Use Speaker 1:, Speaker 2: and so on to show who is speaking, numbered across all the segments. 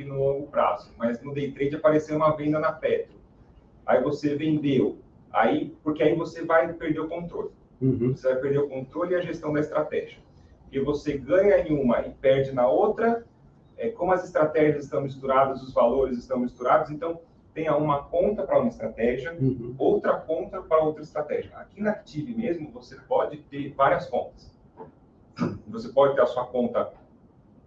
Speaker 1: no longo prazo, mas no day trade apareceu uma venda na Petro. Aí você vendeu, aí porque aí você vai perder o controle. Uhum. Você vai perder o controle e a gestão da estratégia. E você ganha em uma e perde na outra, é, como as estratégias estão misturadas, os valores estão misturados, então tenha uma conta para uma estratégia, uhum. outra conta para outra estratégia. Aqui na Active mesmo, você pode ter várias contas. Você pode ter a sua conta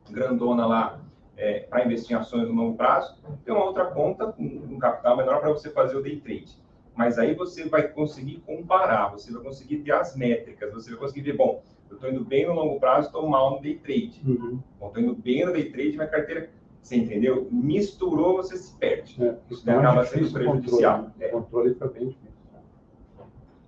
Speaker 1: grandona lá é, para investir em ações no longo prazo, tem uma outra conta com um capital menor para você fazer o day trade. Mas aí você vai conseguir comparar, você vai conseguir ter as métricas, você vai conseguir ver, bom, eu estou indo bem no longo prazo, estou mal no day trade. Uhum. Estou indo bem no day trade, minha carteira, você entendeu? Misturou, você se perde. É, Isso acaba sendo prejudicial.
Speaker 2: Controle, é. O controle fica bem difícil.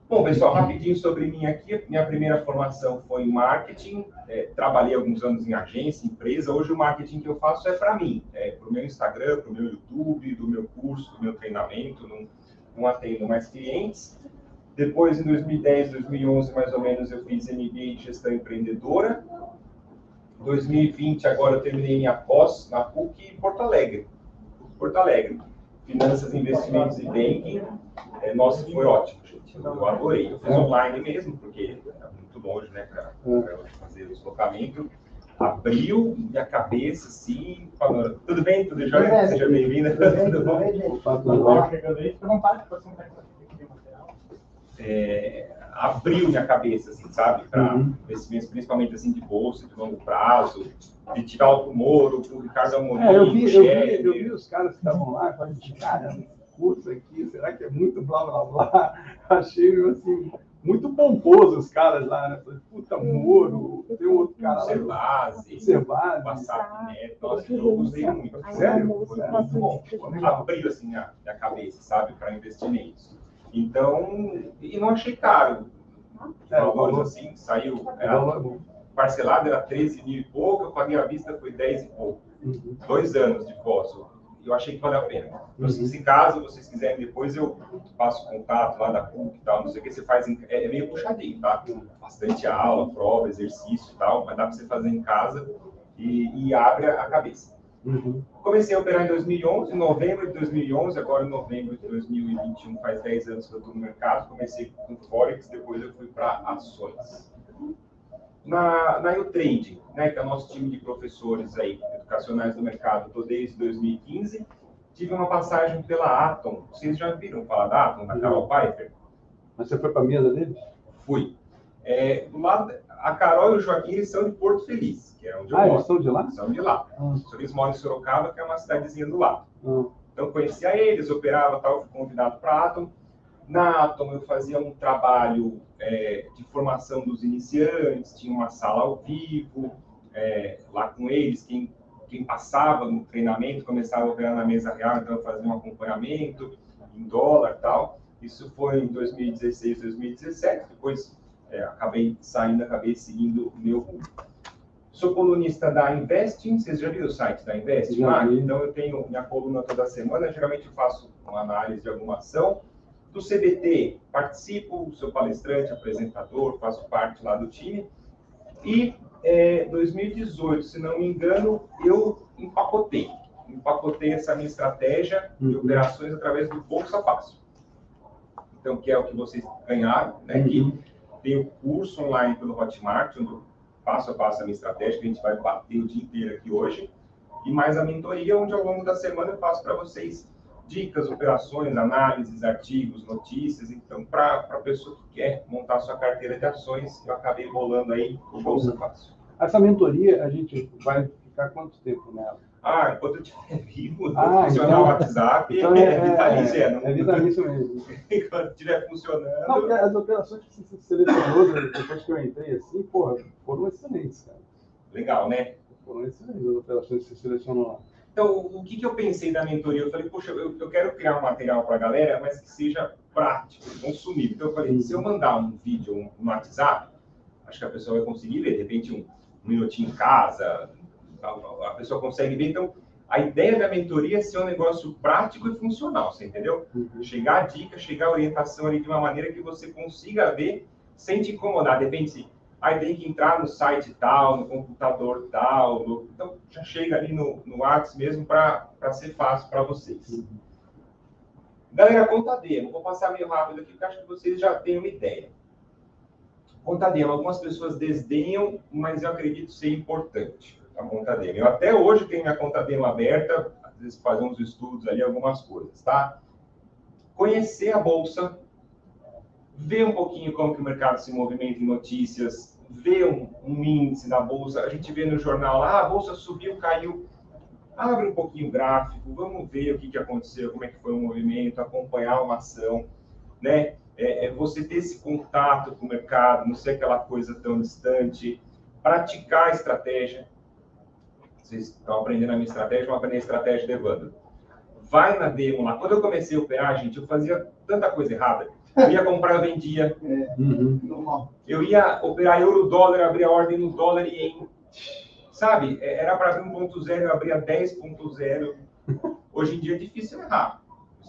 Speaker 1: Bom, pessoal, rapidinho sobre mim aqui. Minha primeira formação foi em marketing. É, trabalhei alguns anos em agência, empresa. Hoje o marketing que eu faço é para mim, é para o meu Instagram, para o meu YouTube, do meu curso, do meu treinamento. Não, não atendo mais clientes. Depois, em 2010, 2011, mais ou menos, eu fiz MBA de gestão empreendedora. 2020, agora eu terminei minha pós na PUC em Porto Alegre. Porto Alegre. Finanças, investimentos e banking. É, nossa, foi ótimo, gente. Eu adorei. Eu fiz online mesmo, porque é muito longe, né, para fazer o deslocamento. Abriu minha cabeça, assim, falando, tudo bem, tudo jóia? Seja bem-vinda. Tudo, bom? Tudo? Chegando aí, fica à vontade para é, abriu minha cabeça, assim, sabe? Para uhum. investimentos, principalmente assim, de bolsa, de longo prazo, de tirar o Moro, o Ricardo Amorim,
Speaker 2: é, eu, vi, eu, vi, eu vi os caras que estavam lá, falei, caramba, curso aqui, será que é muito blá blá blá? Achei assim, muito pomposo os caras lá, né? Falei, puta, Moro, tem um outro cara lá.
Speaker 1: Servase,
Speaker 2: Servase.
Speaker 1: Passar Neto, nossa, eu usei muito. Sério? Foi muito bom. Abriu assim a, a cabeça, sabe, para investimentos. Então, e não achei caro. É, valores assim, saiu. Era, parcelado era 13 mil e pouco, eu paguei a vista foi 10 e pouco. Uhum. Dois anos de fósforo eu achei que valeu a pena. Uhum. Se caso vocês quiserem depois, eu passo contato lá da PUC e tal, não sei o que, você faz, em, é, é meio puxadinho, tá? Bastante aula, prova, exercício e tal, mas dá para você fazer em casa e, e abre a cabeça. Uhum. Comecei a operar em 2011, em novembro de 2011, agora em novembro de 2021, faz 10 anos que eu estou no mercado. Comecei com Forex, depois eu fui para ações. Na, na né, que é o nosso time de professores aí, educacionais do mercado, estou desde 2015. Tive uma passagem pela Atom. Vocês já viram falar da Atom, da Carol Pfeiffer?
Speaker 2: Mas você foi para a mesa deles?
Speaker 1: Fui. É, do lado, a Carol e o Joaquim eles são de Porto Feliz, que é onde eu
Speaker 2: ah,
Speaker 1: moro.
Speaker 2: eles são de lá?
Speaker 1: São de lá. Ah. Eles moram em Sorocaba, que é uma cidadezinha do lado. Ah. Então, conhecia eles, operava tal, fui convidado para a Atom. Na Atom, eu fazia um trabalho é, de formação dos iniciantes, tinha uma sala ao vivo, é, lá com eles, quem, quem passava no treinamento começava a operar na mesa real, então eu fazia um acompanhamento em dólar e tal. Isso foi em 2016, 2017, depois é, acabei saindo, acabei seguindo o meu rumo. Sou colunista da Investing, vocês já viram o site da Investing? Ah, então eu tenho minha coluna toda semana, geralmente eu faço uma análise de alguma ação. Do CBT, participo, sou palestrante, apresentador, faço parte lá do time. E é, 2018, se não me engano, eu empacotei. Empacotei essa minha estratégia de uhum. operações através do Bolsa Fácil. Então, que é o que vocês ganharam, né? Uhum. Que tem o curso online pelo Hotmart, onde eu passo a passo a minha estratégia, que a gente vai bater o dia inteiro aqui hoje. E mais a mentoria, onde ao longo da semana eu passo para vocês dicas, operações, análises, artigos, notícias. Então, para a pessoa que quer montar sua carteira de ações, eu acabei rolando aí o Bolsa Fácil.
Speaker 2: Essa mentoria, a gente vai ficar quanto tempo nela?
Speaker 1: Ah, enquanto eu estiver vivo, ah, funcionar então, o WhatsApp,
Speaker 2: então
Speaker 1: é,
Speaker 2: é, vitalício. É, não, é vitalício mesmo.
Speaker 1: enquanto estiver funcionando...
Speaker 2: Não, as operações que você selecionou, depois que eu entrei assim, porra, foram excelentes, cara.
Speaker 1: Legal, né?
Speaker 2: Foram excelentes as operações que você selecionou lá.
Speaker 1: Então, o que, que eu pensei da mentoria? Eu falei, poxa, eu, eu quero criar um material para a galera, mas que seja prático, consumível. Então, eu falei, se eu mandar um vídeo no WhatsApp, acho que a pessoa vai conseguir ver, de repente, um, um minutinho em casa, a, a, pessoa consegue ver. Então, a ideia da mentoria é ser um negócio prático e funcional, você entendeu? Uhum. Chegar a dica, chegar a orientação ali de uma maneira que você consiga ver sem te incomodar. De repente, aí tem que entrar no site tal, no computador tal, no... então já chega ali no, no WhatsApp mesmo para ser fácil para vocês. Galera, conta demo, vou passar meio rápido aqui, porque acho que vocês já têm uma ideia. Conta demo, algumas pessoas desdenham, mas eu acredito ser importante a conta demo. Eu até hoje tenho minha conta demo aberta, às vezes fazemos estudos ali, algumas coisas, tá? Conhecer a bolsa, ver um pouquinho como que o mercado se movimenta em notícias, ver um, um índice na bolsa, a gente vê no jornal lá, ah, a bolsa subiu, caiu, abre um pouquinho o gráfico, vamos ver o que, que aconteceu, como é que foi o movimento, acompanhar uma ação, né? É, é você ter esse contato com o mercado, não ser aquela coisa tão distante, praticar a estratégia. Vocês estão aprendendo a minha estratégia, vão aprender a estratégia de Evandro. Vai na demo lá. Quando eu comecei a operar, gente, eu fazia tanta coisa errada. Eu ia comprar, eu vendia. É, uhum. Eu ia operar euro-dólar, abrir a ordem no dólar e em. Sabe? É, era para abrir 1.0, eu abria 10.0. Hoje em dia é difícil errar.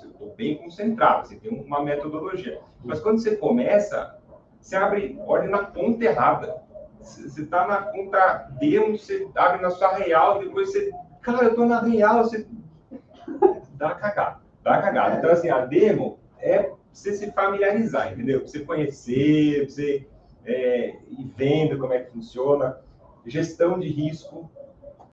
Speaker 1: Eu estou bem concentrado, você tem uma metodologia. Mas quando você começa, você abre ordem na conta errada. Você está na conta demo, você abre na sua real, depois você. Cara, eu estou na real, você. Dá cagada. Dá cagada. Então, assim, a demo você se familiarizar, entendeu? Você conhecer, você é, ir vendo como é que funciona. Gestão de risco.